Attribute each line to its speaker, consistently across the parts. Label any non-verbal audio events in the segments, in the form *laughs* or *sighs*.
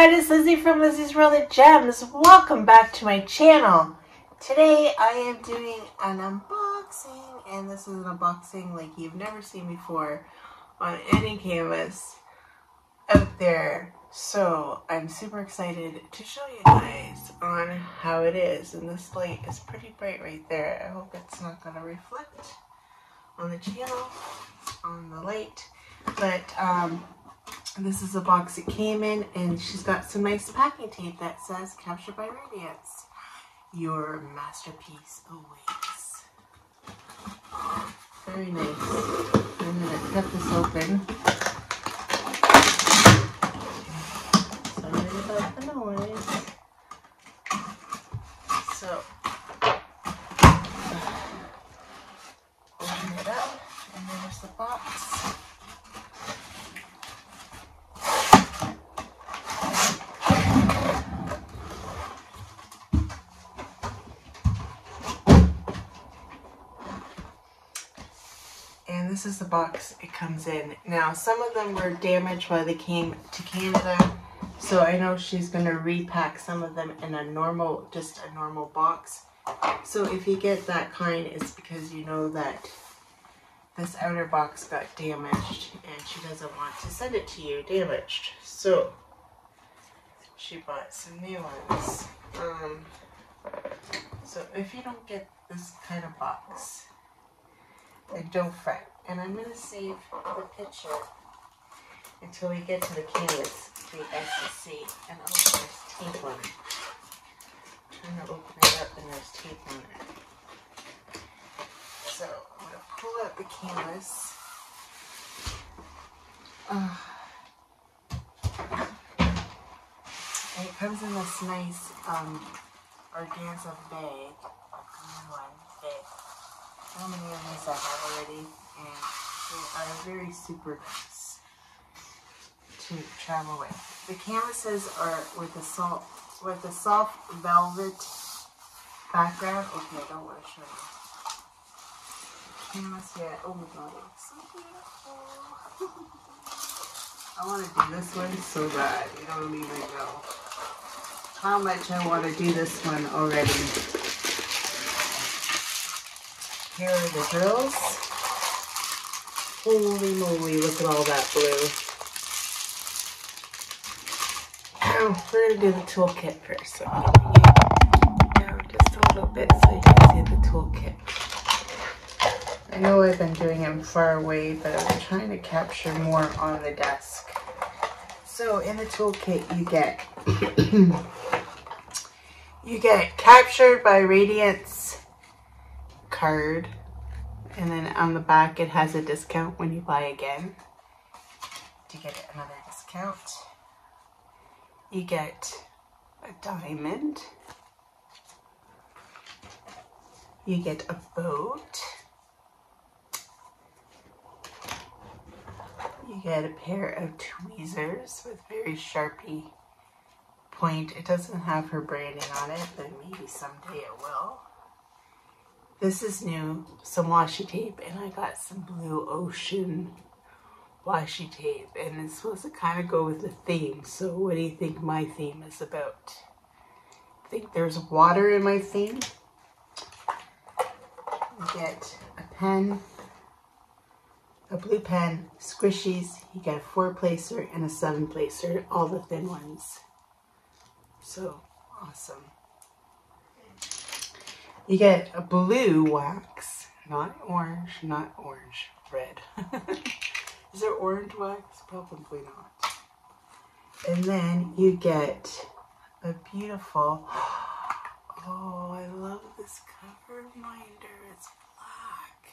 Speaker 1: everyone, it's Lizzie from Lizzie's World of Gems. Welcome back to my channel. Today I am doing an unboxing, and this is an unboxing like you've never seen before on any canvas out there. So I'm super excited to show you guys on how it is. And this light is pretty bright right there. I hope it's not going to reflect on the channel, on the light. But um, this is the box it came in, and she's got some nice packing tape that says Captured by Radiance. Your masterpiece awaits. Very nice. I'm going to cut this open. Sorry about the noise. So, open it up, and there's the box. and this is the box it comes in. Now, some of them were damaged while they came to Canada, so I know she's going to repack some of them in a normal, just a normal box. So if you get that kind, it's because you know that this outer box got damaged and she doesn't want to send it to you damaged. So she bought some new ones. Um, so if you don't get this kind of box, and don't fret. And I'm going to save the picture until we get to the canvas to see. And oh, there's tape on it. I'm trying to open it up and there's tape on it. So I'm going to pull out the canvas. Uh, and it comes in this nice um, organza bag how many of these I have already, and they are very super nice to travel with. The canvases are with a soft, with a soft velvet background. Okay, I don't want to show you. Canvas, yeah. Oh my god, so beautiful. *laughs* I want to do this one so bad. You don't even know how much I want to do this one already. Here are the drills. Holy moly, look at all that blue. Now, we're going to do the toolkit first. So I'm going to down just a little bit so you can see the toolkit. I know I've been doing them far away, but I'm trying to capture more on the desk. So in the toolkit you get *coughs* you get captured by radiance card. And then on the back, it has a discount when you buy again. To get another discount, you get a diamond. You get a boat. You get a pair of tweezers with very sharpie point. It doesn't have her branding on it, but maybe someday it will. This is new, some washi tape, and I got some blue ocean washi tape, and it's supposed to kind of go with the theme. So what do you think my theme is about? I think there's water in my theme. Get a pen, a blue pen, squishies, you get a four placer and a seven placer, all the thin ones. So awesome. You get a blue wax, not orange, not orange, red. *laughs* Is there orange wax? Probably not. And then you get a beautiful, *gasps* oh, I love this cover reminder. It's black.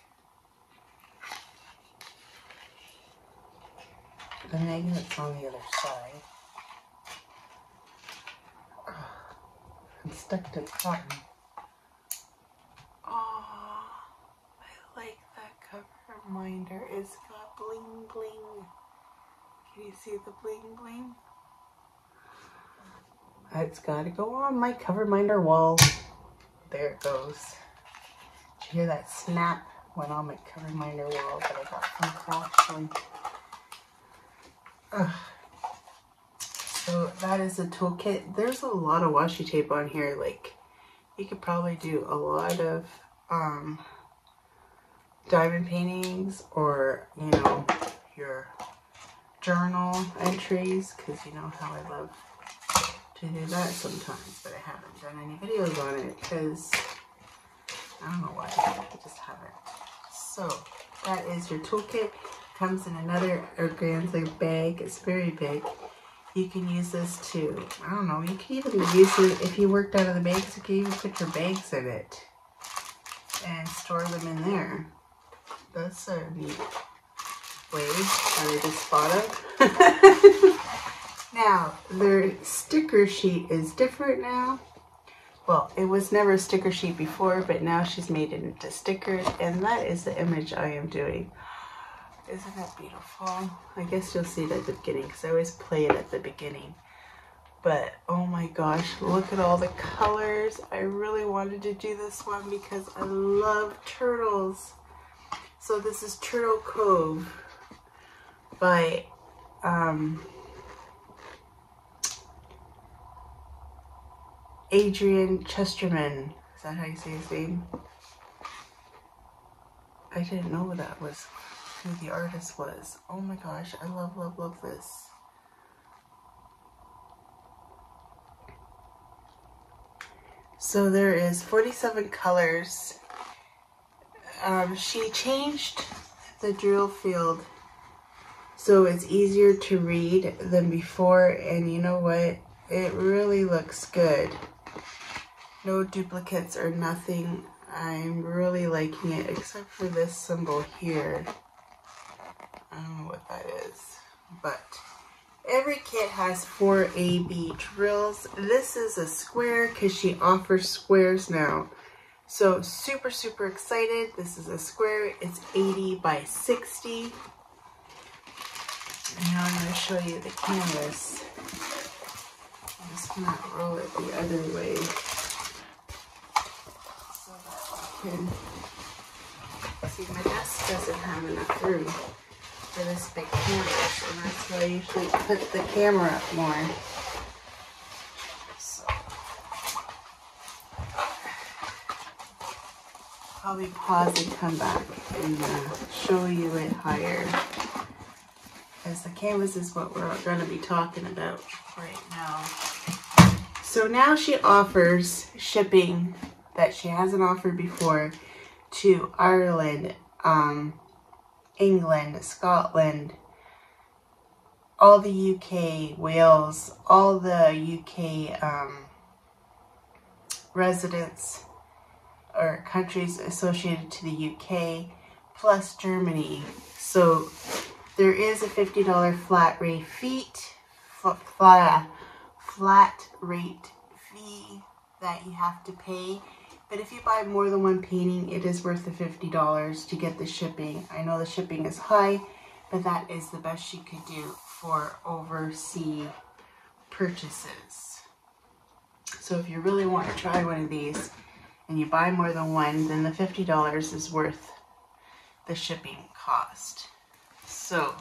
Speaker 1: The magnet's on the other side. *sighs* I'm stuck to cotton. Minder. It's got bling bling. Can you see the bling bling? It's got to go on my cover minder wall. There it goes. Did you hear that snap? Went on my cover minder wall that I got from Craftsman. So that is a toolkit. There's a lot of washi tape on here. Like you could probably do a lot of um, diamond paintings or, you know, your journal entries because you know how I love to do that sometimes, but I haven't done any videos on it because I don't know why, I just haven't. So that is your toolkit. Comes in another organza bag. It's very big. You can use this to, I don't know, you can even use it if you worked out of the bags, you can even put your bags in it and store them in there. That's a neat way that I just thought of. now, their sticker sheet is different now. Well, it was never a sticker sheet before, but now she's made it into stickers, and that is the image I am doing. Isn't that beautiful? I guess you'll see it at the beginning because I always play it at the beginning. But oh my gosh, look at all the colors. I really wanted to do this one because I love turtles. So this is Turtle Cove by um, Adrian Chesterman. Is that how you say his name? I didn't know that was who the artist was. Oh my gosh, I love, love, love this. So there is 47 colors. Um, she changed the drill field so it's easier to read than before and you know what? It really looks good. No duplicates or nothing. I'm really liking it except for this symbol here. I don't know what that is, but every kit has four AB drills. This is a square because she offers squares now. So super, super excited. This is a square. It's 80 by 60. And now I'm going to show you the canvas. I'm just going to roll it the other way so that you can see my desk doesn't have enough room for this big canvas, and that's why I usually put the camera up more. Probably pause and come back and uh, show you it higher. Because the canvas is what we're going to be talking about right now. So now she offers shipping that she hasn't offered before to Ireland, um, England, Scotland, all the UK, Wales, all the UK um, residents or countries associated to the UK, plus Germany. So there is a $50 flat rate fee, flat, flat rate fee that you have to pay but if you buy more than one painting, it is worth the $50 to get the shipping. I know the shipping is high, but that is the best you could do for overseas purchases. So if you really want to try one of these and you buy more than one, then the $50 is worth the shipping cost. So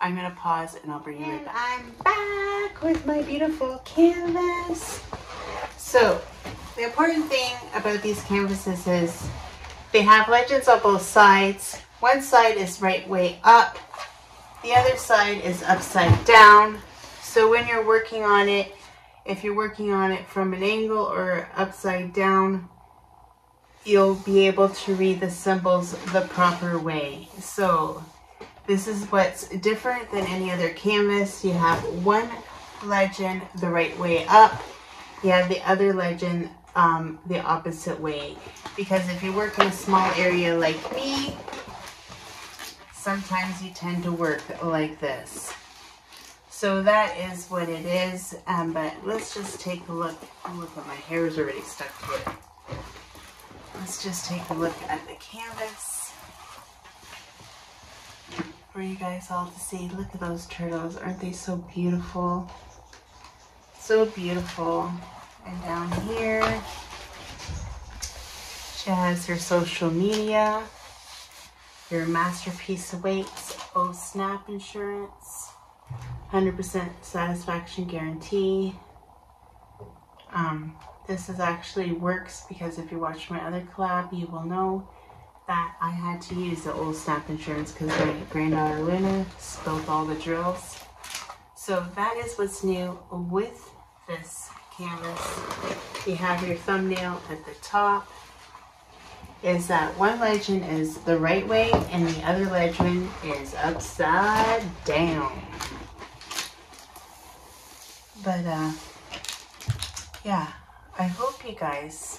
Speaker 1: I'm going to pause and I'll bring you right back. I'm back with my beautiful canvas. So the important thing about these canvases is they have legends on both sides. One side is right way up. The other side is upside down. So when you're working on it, if you're working on it from an angle or upside down, you'll be able to read the symbols the proper way. So this is what's different than any other canvas. You have one legend the right way up. You have the other legend um, the opposite way. Because if you work in a small area like me, sometimes you tend to work like this. So that is what it is. Um, but let's just take a look. Oh, look at my hair is already stuck to it. Let's just take a look at the canvas. for you guys all to see. Look at those turtles. Aren't they so beautiful? So beautiful. And down here, she has her social media. Your masterpiece awaits. Oh, snap insurance. 100% satisfaction guarantee. Um, this is actually works because if you watch my other collab, you will know that I had to use the old snap insurance because my granddaughter Luna spilled all the drills. So that is what's new with this canvas. You have your thumbnail at the top. Is that one legend is the right way and the other legend is upside down. But uh yeah, I hope you guys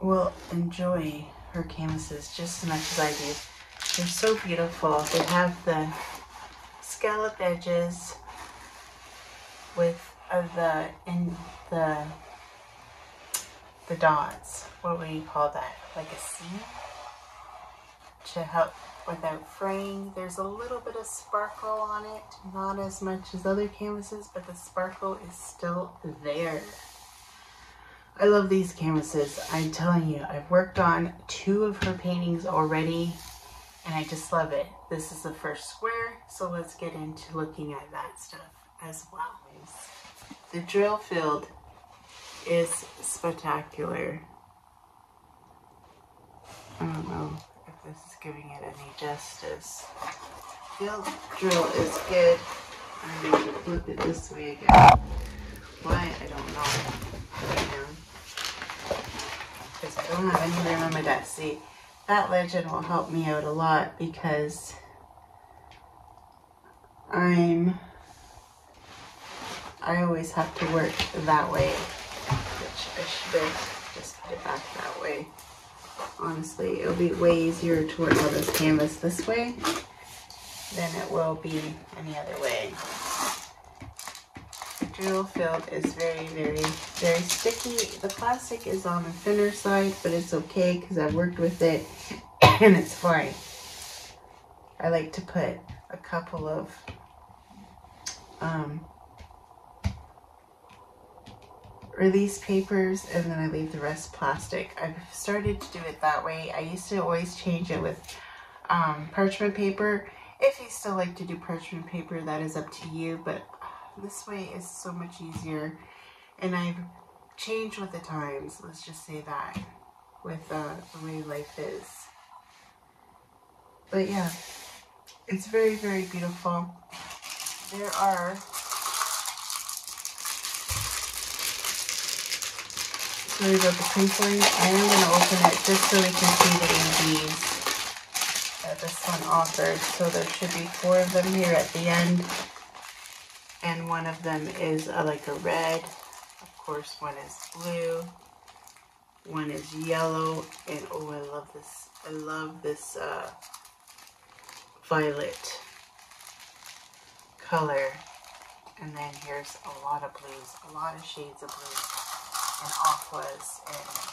Speaker 1: will enjoy her canvases just as much as I do. They're so beautiful. They have the scallop edges with uh, the in the the dots. What would you call that? Like a seam to help without fraying. There's a little bit of sparkle on it, not as much as other canvases, but the sparkle is still there. I love these canvases. I'm telling you, I've worked on two of her paintings already and I just love it. This is the first square, so let's get into looking at that stuff as well. The drill field is spectacular. I don't know this is giving it any justice. Field drill is good. I need to flip it this way again. Why? I don't know because I don't have any room on my desk. See, that legend will help me out a lot because I'm, I always have to work that way, which I should just put it back that way. Honestly, it'll be way easier to work on this canvas this way than it will be any other way drill field is very, very, very sticky. The plastic is on the thinner side, but it's okay because I've worked with it *coughs* and it's fine. I like to put a couple of um, release papers and then I leave the rest plastic. I've started to do it that way. I used to always change it with um, parchment paper. If you still like to do parchment paper, that is up to you, but this way is so much easier. And I've changed with the times, let's just say that, with uh, the way life is. But yeah, it's very, very beautiful. There are about the. I am going to open it just so we can see the ABs that this one offers. So there should be four of them here at the end and one of them is uh, like a red. Of course, one is blue. One is yellow, and oh, I love this. I love this uh, violet color. And then here's a lot of blues, a lot of shades of blues and aquas and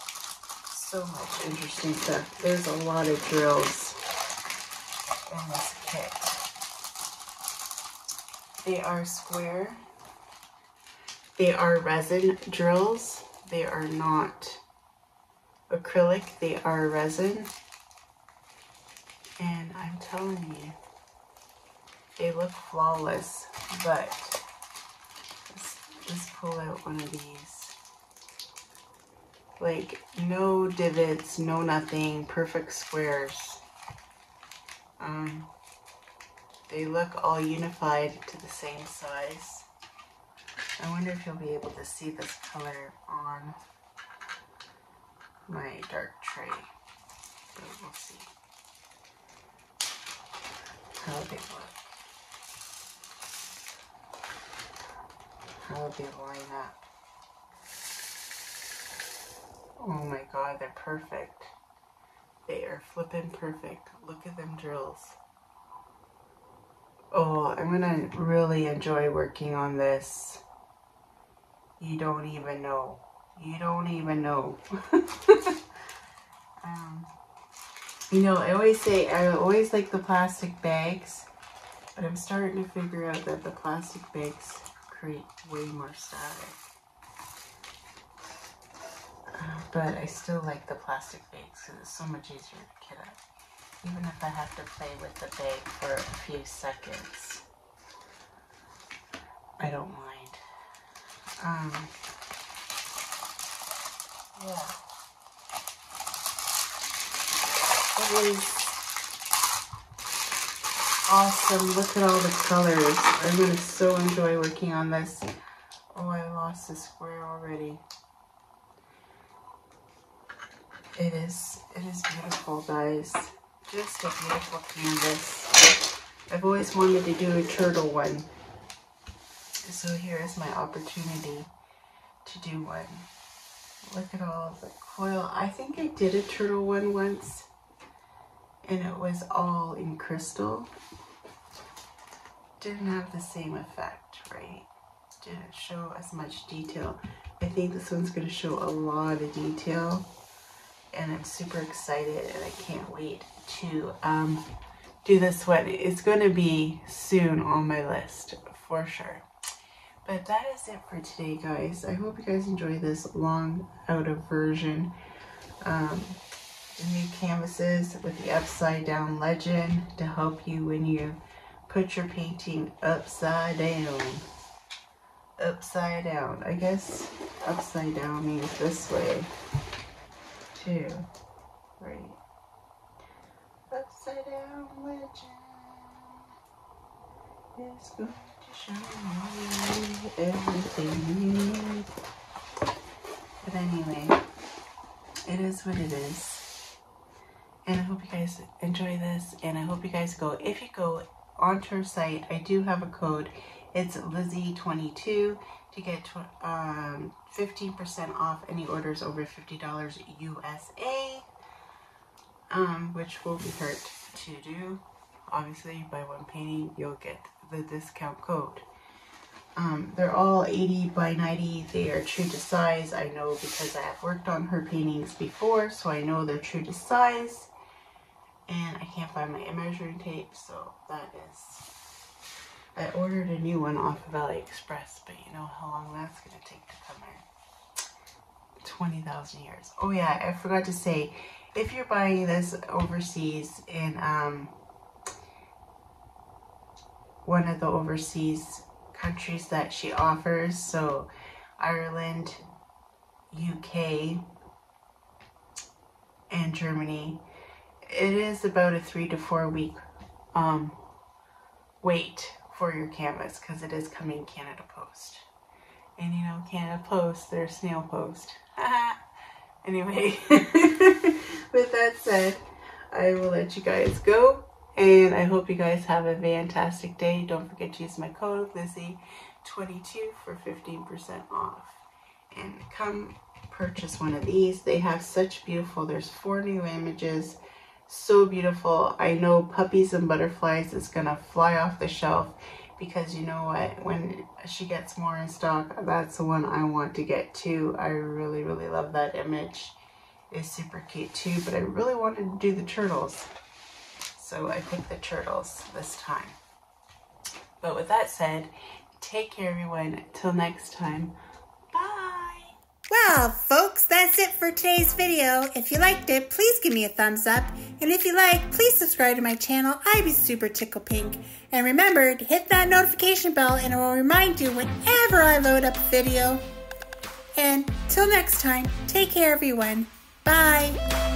Speaker 1: so much interesting stuff. There's a lot of drills in this kit. They are square. They are resin drills. They are not acrylic. They are resin. And I'm telling you, they look flawless, but let's, let's pull out one of these. Like, no divots, no nothing, perfect squares. Um, they look all unified to the same size. I wonder if you'll be able to see this color on my dark tray. But we'll see how they look. How they line up. Oh my god, they're perfect. They are flipping perfect. Look at them drills. Oh, I'm gonna really enjoy working on this. You don't even know. You don't even know. *laughs* um, You know, I always say I always like the plastic bags, but I'm starting to figure out that the plastic bags create way more static. But I still like the plastic bags because it's so much easier to get up. Even if I have to play with the bag for a few seconds. I don't mind. Um, yeah. It is awesome. Look at all the colors. I'm going to so enjoy working on this. Oh, I lost the square already. It is, it is beautiful, guys. Just a beautiful canvas. I've always wanted to do a turtle one. So here is my opportunity to do one. Look at all the coil. I think I did a turtle one once and it was all in crystal. Didn't have the same effect, right? Didn't show as much detail. I think this one's gonna show a lot of detail and I'm super excited and I can't wait to um, do this one. It's gonna be soon on my list for sure. But that is it for today, guys. I hope you guys enjoy this long out of version. Um, new canvases with the upside down legend to help you when you put your painting upside down. Upside down. I guess upside down means this way too. Right. Upside down legend is going to show you everything you need. But anyway, it is what it is. And I hope you guys enjoy this. And I hope you guys go. If you go onto her site, I do have a code. It's Lizzie22 to get 15% um, off any orders over $50 USA. Um, which will be hard to do. Obviously, by one painting, you'll get the discount code. Um, they're all 80 by 90. They are true to size. I know because I have worked on her paintings before, so I know they're true to size and I can't find my measuring tape, so that is. I ordered a new one off of AliExpress, but you know how long that's gonna take to come here. 20,000 years. Oh yeah, I forgot to say, if you're buying this overseas in um, one of the overseas countries that she offers, so Ireland, UK, and Germany, it is about a three to four week um, wait for your canvas because it is coming Canada Post. And you know, Canada Post, they're snail post. *laughs* anyway, *laughs* with that said, I will let you guys go. And I hope you guys have a fantastic day. Don't forget to use my code Lizzie22 for 15% off. And come purchase one of these. They have such beautiful, there's four new images so beautiful. I know Puppies and Butterflies is to fly off the shelf because you know what, when she gets more in stock, that's the one I want to get too. I really, really love that image. It's super cute too, but I really wanted to do the turtles. So I picked the turtles this time. But with that said, take care everyone. Till next time. Bye!
Speaker 2: Well, folks, that's it for today's video. If you liked it, please give me a thumbs up. And if you like, please subscribe to my channel. I'd be super tickle pink. And remember to hit that notification bell and it will remind you whenever I load up a video. And till next time, take care everyone. Bye.